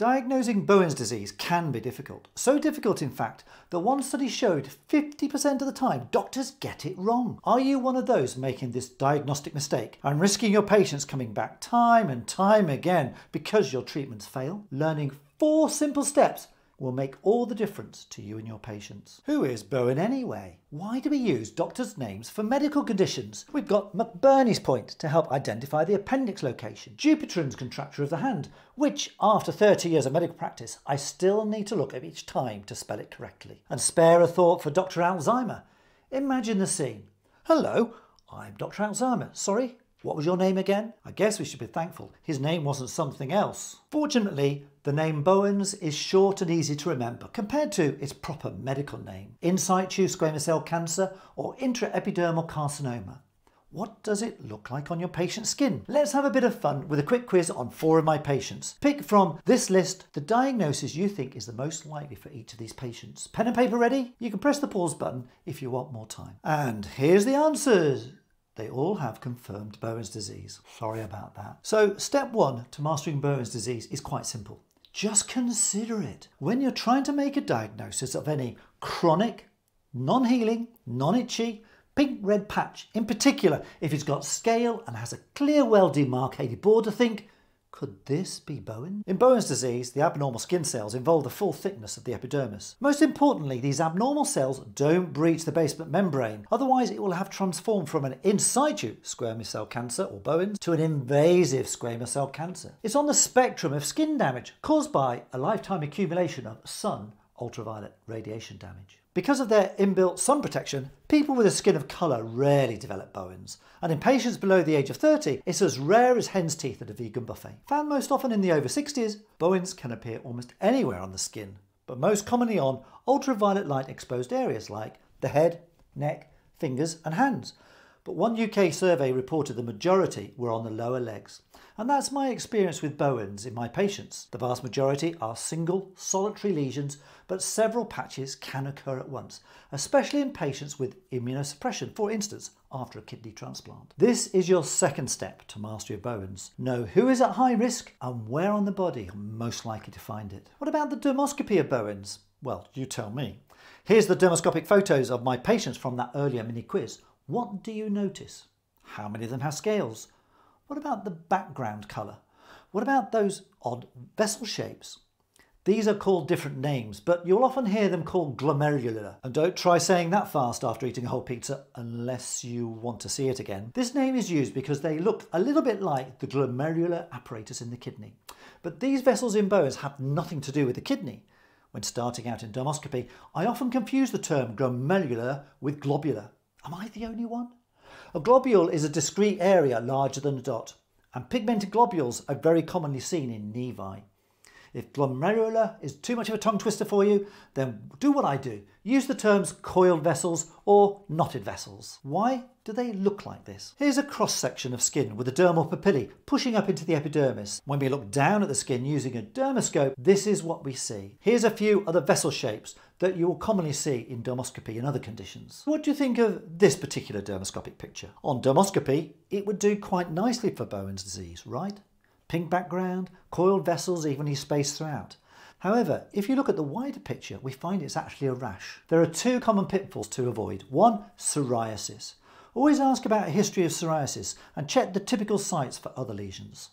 Diagnosing Bowen's disease can be difficult. So difficult, in fact, that one study showed 50% of the time doctors get it wrong. Are you one of those making this diagnostic mistake and risking your patients coming back time and time again because your treatments fail? Learning four simple steps will make all the difference to you and your patients. Who is Bowen anyway? Why do we use doctors' names for medical conditions? We've got McBurney's point to help identify the appendix location, Dupuytren's contracture of the hand, which after 30 years of medical practice, I still need to look at each time to spell it correctly. And spare a thought for Dr. Alzheimer. Imagine the scene. Hello, I'm Dr. Alzheimer. Sorry, what was your name again? I guess we should be thankful his name wasn't something else. Fortunately, the name Bowens is short and easy to remember compared to its proper medical name, in squamous cell cancer or intraepidermal carcinoma. What does it look like on your patient's skin? Let's have a bit of fun with a quick quiz on four of my patients. Pick from this list the diagnosis you think is the most likely for each of these patients. Pen and paper ready? You can press the pause button if you want more time. And here's the answers. They all have confirmed Bowen's disease. Sorry about that. So step one to mastering Bowen's disease is quite simple. Just consider it. When you're trying to make a diagnosis of any chronic, non-healing, non-itchy, pink red patch, in particular if it's got scale and has a clear well demarcated border, think could this be Bowen? In Bowen's disease, the abnormal skin cells involve the full thickness of the epidermis. Most importantly, these abnormal cells don't breach the basement membrane, otherwise it will have transformed from an in situ squamous cell cancer, or Bowen's, to an invasive squamous cell cancer. It's on the spectrum of skin damage caused by a lifetime accumulation of sun ultraviolet radiation damage. Because of their inbuilt sun protection, people with a skin of colour rarely develop Bowens, and in patients below the age of 30, it's as rare as hen's teeth at a vegan buffet. Found most often in the over 60s, Bowens can appear almost anywhere on the skin, but most commonly on ultraviolet light exposed areas like the head, neck, fingers and hands. But one UK survey reported the majority were on the lower legs. And that's my experience with Bowens in my patients. The vast majority are single, solitary lesions, but several patches can occur at once, especially in patients with immunosuppression, for instance, after a kidney transplant. This is your second step to mastery of Bowens. Know who is at high risk and where on the body you're most likely to find it. What about the dermoscopy of Bowens? Well, you tell me. Here's the dermoscopic photos of my patients from that earlier mini quiz. What do you notice? How many of them have scales? What about the background colour? What about those odd vessel shapes? These are called different names, but you'll often hear them called glomerular. And don't try saying that fast after eating a whole pizza unless you want to see it again. This name is used because they look a little bit like the glomerular apparatus in the kidney. But these vessels in Bowens have nothing to do with the kidney. When starting out in dermoscopy, I often confuse the term glomerular with globular. Am I the only one? A globule is a discrete area larger than a dot, and pigmented globules are very commonly seen in nevi. If glomerular is too much of a tongue twister for you, then do what I do. Use the terms coiled vessels or knotted vessels. Why do they look like this? Here's a cross section of skin with the dermal papillae pushing up into the epidermis. When we look down at the skin using a dermoscope, this is what we see. Here's a few other vessel shapes that you will commonly see in dermoscopy and other conditions. What do you think of this particular dermoscopic picture? On dermoscopy, it would do quite nicely for Bowen's disease, right? Pink background, coiled vessels evenly spaced throughout. However, if you look at the wider picture, we find it's actually a rash. There are two common pitfalls to avoid. One, psoriasis. Always ask about a history of psoriasis and check the typical sites for other lesions.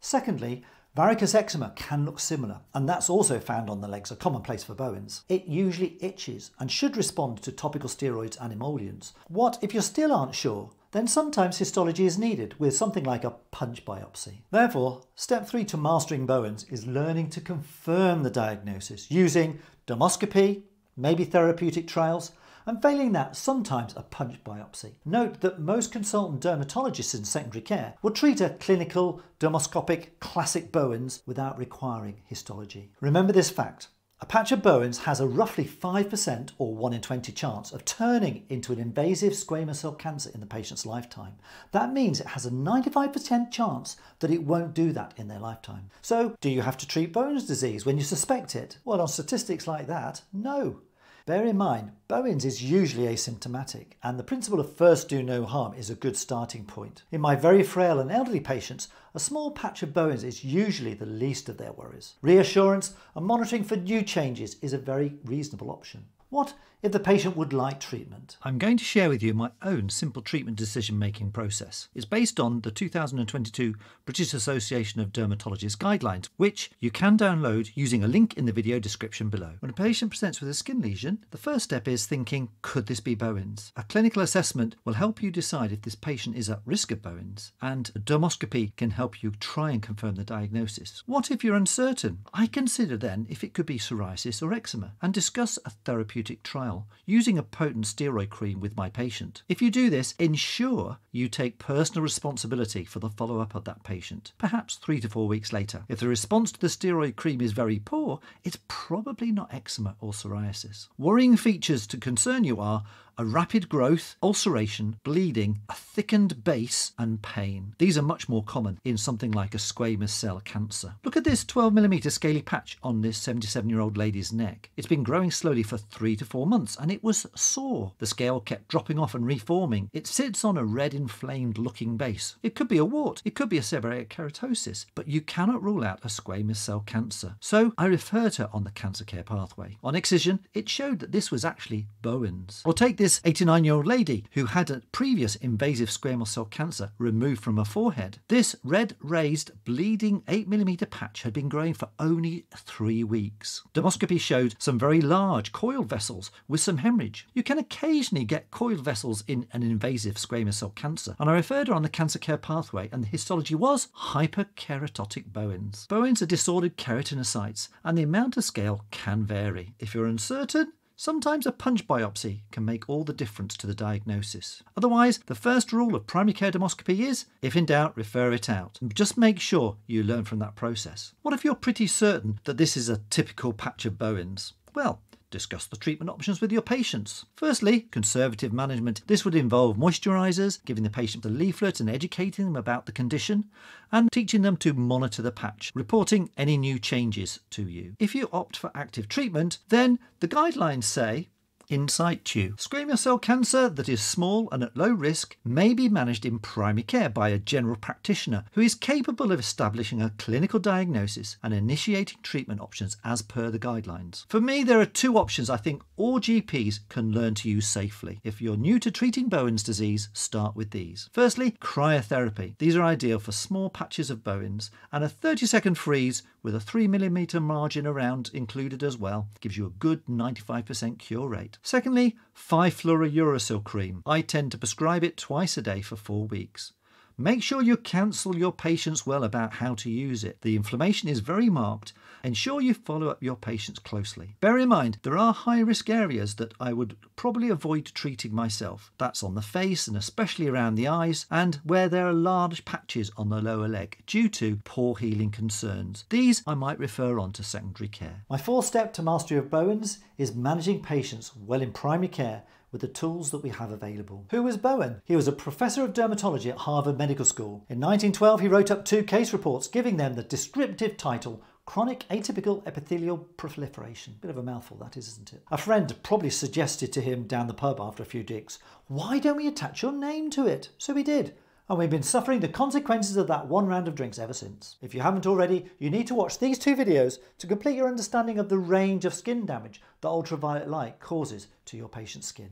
Secondly, varicose eczema can look similar, and that's also found on the legs, a common place for Bowens. It usually itches and should respond to topical steroids and emollients. What if you still aren't sure? Then sometimes histology is needed with something like a punch biopsy. Therefore, step three to mastering Bowens is learning to confirm the diagnosis using dermoscopy, maybe therapeutic trials, and failing that, sometimes a punch biopsy. Note that most consultant dermatologists in secondary care will treat a clinical dermoscopic classic Bowens without requiring histology. Remember this fact, a patch of Bowens has a roughly 5% or 1 in 20 chance of turning into an invasive squamous cell cancer in the patient's lifetime. That means it has a 95% chance that it won't do that in their lifetime. So, do you have to treat Bowens disease when you suspect it? Well, on statistics like that, no. Bear in mind, Bowen's is usually asymptomatic, and the principle of first do no harm is a good starting point. In my very frail and elderly patients, a small patch of Bowen's is usually the least of their worries. Reassurance and monitoring for new changes is a very reasonable option. What if the patient would like treatment? I'm going to share with you my own simple treatment decision making process. It's based on the 2022 British Association of Dermatologists guidelines, which you can download using a link in the video description below. When a patient presents with a skin lesion, the first step is thinking, could this be Bowen's? A clinical assessment will help you decide if this patient is at risk of Bowen's, and a dermoscopy can help you try and confirm the diagnosis. What if you're uncertain? I consider then if it could be psoriasis or eczema and discuss a therapeutic trial trial using a potent steroid cream with my patient. If you do this, ensure you take personal responsibility for the follow up of that patient, perhaps three to four weeks later. If the response to the steroid cream is very poor, it's probably not eczema or psoriasis. Worrying features to concern you are a rapid growth, ulceration, bleeding, a thickened base, and pain. These are much more common in something like a squamous cell cancer. Look at this 12mm scaly patch on this 77 year old lady's neck. It's been growing slowly for three to four months and it was sore. The scale kept dropping off and reforming. It sits on a red inflamed looking base. It could be a wart, it could be a seborrheic keratosis, but you cannot rule out a squamous cell cancer. So I referred her on the cancer care pathway. On excision, it showed that this was actually Bowen's. Or take this this 89 year old lady who had a previous invasive squamous cell cancer removed from her forehead. This red raised bleeding 8mm patch had been growing for only three weeks. Dermoscopy showed some very large coiled vessels with some hemorrhage. You can occasionally get coiled vessels in an invasive squamous cell cancer, and I referred her on the cancer care pathway, and the histology was hyperkeratotic Bowen's. Bowen's are disordered keratinocytes, and the amount of scale can vary. If you're uncertain, Sometimes a punch biopsy can make all the difference to the diagnosis. Otherwise, the first rule of primary care dermoscopy is if in doubt, refer it out. Just make sure you learn from that process. What if you're pretty certain that this is a typical patch of Bowen's? Well, Discuss the treatment options with your patients. Firstly, conservative management. This would involve moisturizers, giving the patient the leaflet and educating them about the condition, and teaching them to monitor the patch, reporting any new changes to you. If you opt for active treatment, then the guidelines say in situ. Squamous cell cancer that is small and at low risk may be managed in primary care by a general practitioner who is capable of establishing a clinical diagnosis and initiating treatment options as per the guidelines. For me, there are two options I think all GPs can learn to use safely. If you're new to treating Bowen's disease, start with these. Firstly, cryotherapy. These are ideal for small patches of Bowen's and a 30 second freeze with a 3mm margin around included as well gives you a good 95% cure rate. Secondly, 5-fluorouracil cream. I tend to prescribe it twice a day for four weeks. Make sure you counsel your patients well about how to use it. The inflammation is very marked. Ensure you follow up your patients closely. Bear in mind, there are high risk areas that I would probably avoid treating myself. That's on the face and especially around the eyes, and where there are large patches on the lower leg due to poor healing concerns. These I might refer on to secondary care. My fourth step to mastery of Bowen's is managing patients well in primary care with the tools that we have available. Who was Bowen? He was a professor of dermatology at Harvard Medical School. In 1912, he wrote up two case reports, giving them the descriptive title Chronic atypical epithelial proliferation. Bit of a mouthful, that is, isn't it? A friend probably suggested to him down the pub after a few drinks, why don't we attach your name to it? So he did. And we've been suffering the consequences of that one round of drinks ever since. If you haven't already, you need to watch these two videos to complete your understanding of the range of skin damage that ultraviolet light causes to your patient's skin.